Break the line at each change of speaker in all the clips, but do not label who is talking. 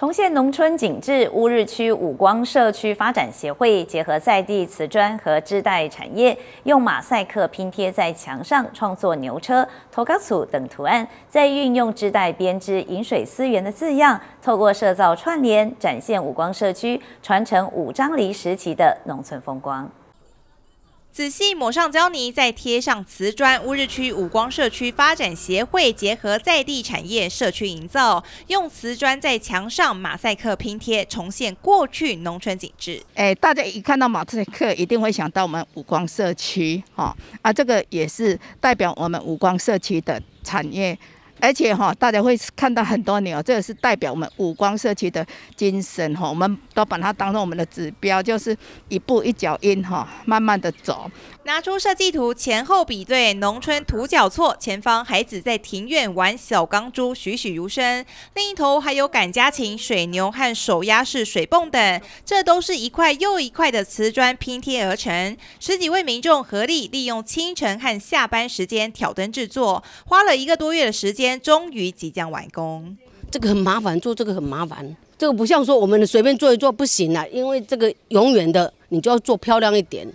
重现农村景致，乌日区五光社区发展协会结合在地瓷砖和织带产业，用马赛克拼贴在墙上，创作牛车、头卡组等图案，再运用织带编织“饮水思源”的字样，透过设造串联，展现五光社区传承五张犁时期的农村风光。
仔细抹上胶泥，再贴上瓷砖。乌日区五光社区发展协会结合在地产业社区营造，用瓷砖在墙上马赛克拼贴，重现过去农村景致。
哎，大家一看到马赛克，一定会想到我们五光社区，哈啊，这个也是代表我们五光社区的产业。而且哈，大家会看到很多牛，这也是代表我们五光社区的精神哈，我们都把它当做我们的指标，就是一步一脚印哈，慢慢的走。
拿出设计图前后比对，农村土脚错，前方孩子在庭院玩小钢珠，栩栩如生；另一头还有赶家禽、水牛和手压式水泵等，这都是一块又一块的瓷砖拼贴而成。十几位民众合力利用清晨和下班时间挑灯制作，花了一个多月的时间。终于即将完工，
这个很麻烦，做这个很麻烦。这个不像说我们随便做一做不行啊，因为这个永远的你就要做漂亮一点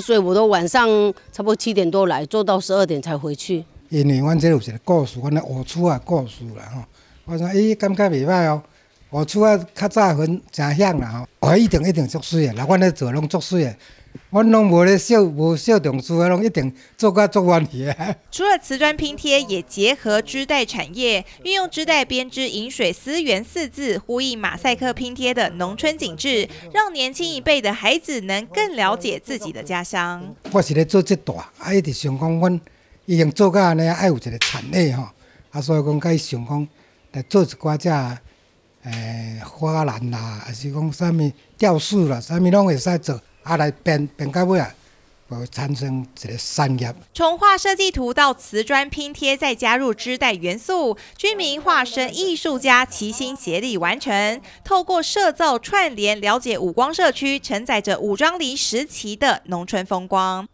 所以我都晚上差不多七点多来，做到十二点才回去。
因为阮这有一个故事，阮的学厝啊故事啦吼。我说咦，感觉袂歹哦，我厝啊较早分真响啦吼，我一定一定足水的，那阮咧做拢足水的。我拢无咧小无小重视，拢一定做甲做完去啊。
除了瓷砖拼贴，也结合织带产业，运用织带编织“饮水思源”四字，呼应马赛克拼贴的农村景致，让年轻一辈的孩子能更了解自己的家乡。
我是咧做这大，啊，一直想讲，阮已经做到安尼，爱有一个产业吼，啊，所以讲，该想讲来做一寡只，诶，花篮啦，还是讲啥物吊饰啦，啥物拢会使做。啊，来变变到尾啊，产生一个产业。
从画设计图到瓷砖拼贴，再加入织带元素，居民化身艺术家，齐心协力完成。透过设造串联，了解五光社区承载着武装犁时期的农村风光。